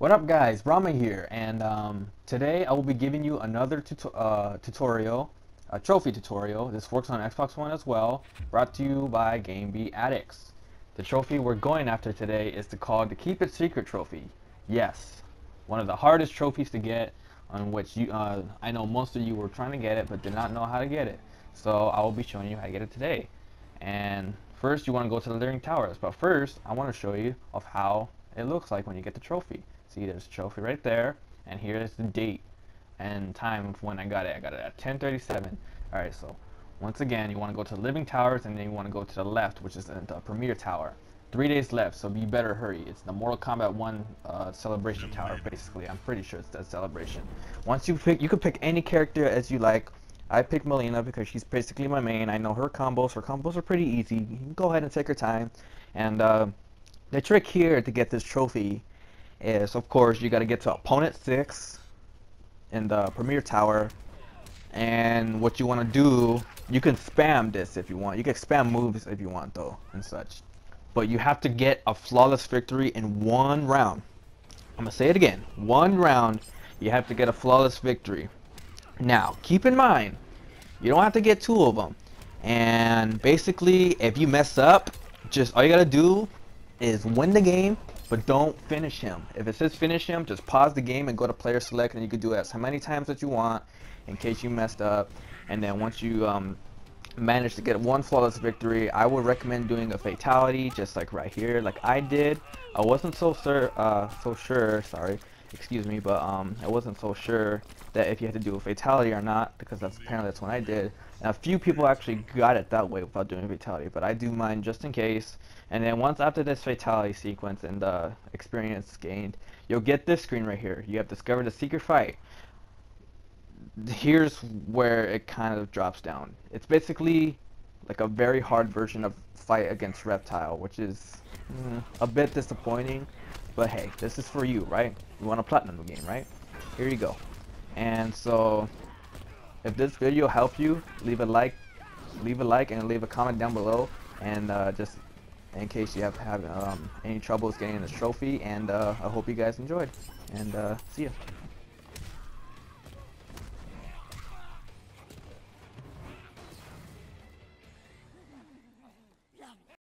What up guys, Rama here, and um, today I will be giving you another tuto uh, tutorial, a trophy tutorial. This works on Xbox One as well, brought to you by GameBeat Addicts. The trophy we're going after today is the called the Keep It Secret trophy. Yes, one of the hardest trophies to get, on which you, uh, I know most of you were trying to get it but did not know how to get it. So I will be showing you how to get it today. And first you want to go to the Living Towers, but first I want to show you of how it looks like when you get the trophy. See, there's a trophy right there, and here is the date and time of when I got it. I got it at 10:37. All right, so once again, you want to go to Living Towers, and then you want to go to the left, which is the, Premier Tower. Three days left, so you better hurry. It's the Mortal Kombat 1 uh, Celebration Tower, basically. I'm pretty sure it's that celebration. Once you pick, you can pick any character as you like. I picked Mileena because she's basically my main. I know her combos. Her combos are pretty easy. You can go ahead and take your time. And uh, the trick here to get this trophy is of course you got to get to opponent 6 in the premier tower. And what you want to do you can spam this if you want. You can spam moves if you want though and such. But you have to get a flawless victory in one round. I'm gonna say it again. One round you have to get a flawless victory. Now keep in mind you don't have to get two of them and basically if you mess up just all you gotta do is win the game but don't finish him. If it says finish him, just pause the game and go to player select, and you can do it as many times as you want in case you messed up. And then once you um, manage to get one flawless victory, I would recommend doing a fatality, just like right here, like I did. I wasn't so sure, uh, so sure, sorry, excuse me, but um, I wasn't so sure that if you had to do a fatality or not, because that's apparently that's what I did. And a few people actually got it that way without doing a fatality, but I do mine just in case. And then once after this fatality sequence and the experience gained, you'll get this screen right here. You have discovered a secret fight. Here's where it kind of drops down. It's basically like a very hard version of fight against Reptile, which is mm, a bit disappointing. But hey, this is for you, right? You want a platinum game, right? Here you go. And so, if this video helped you, leave a like, leave a like, and leave a comment down below, and uh, just in case you have have um, any troubles getting this trophy. And uh, I hope you guys enjoyed. And uh, see ya.